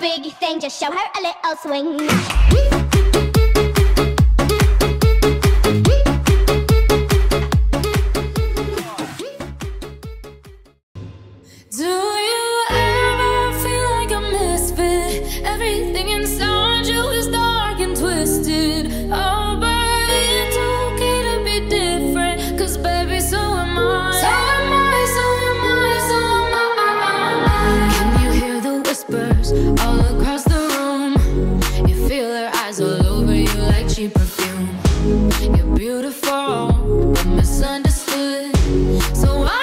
big thing, just show her a little swing. all across the room. You feel her eyes all over you like cheap perfume. You're beautiful, but misunderstood. So I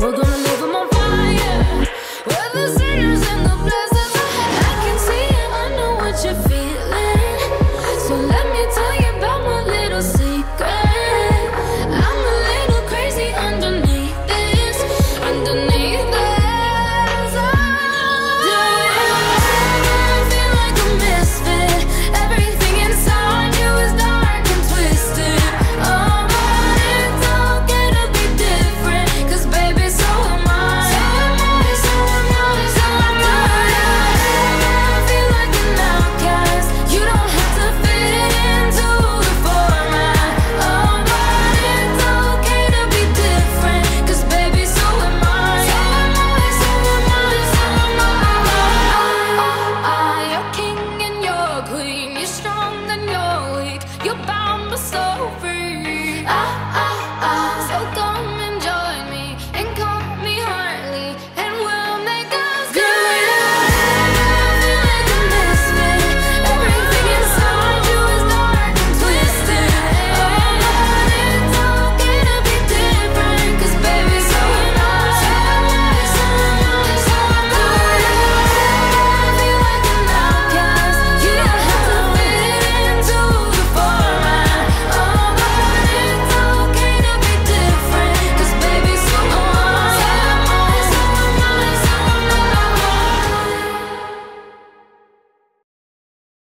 We're gonna leave them on fire. We're the sinners in the blood. so free.